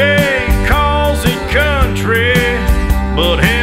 DA calls it country, but hey.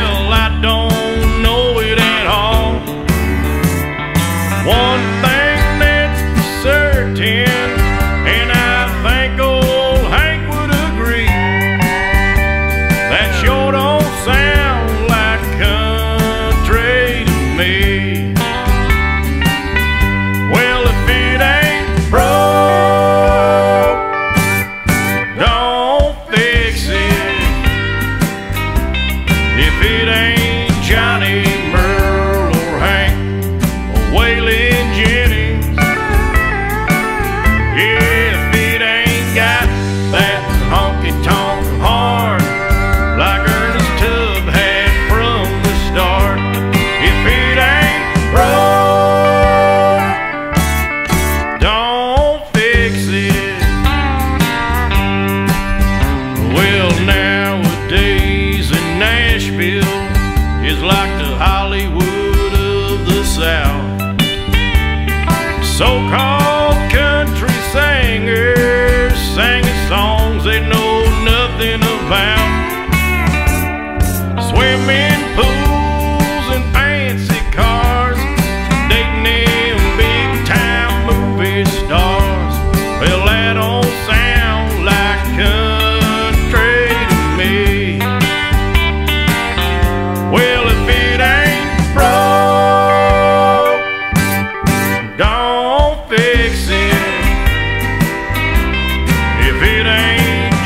If it ain't Johnny South. So-called country singers singing songs they know nothing about.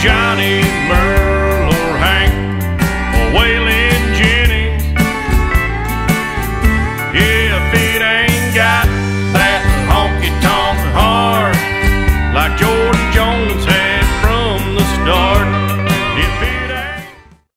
Johnny Murphy.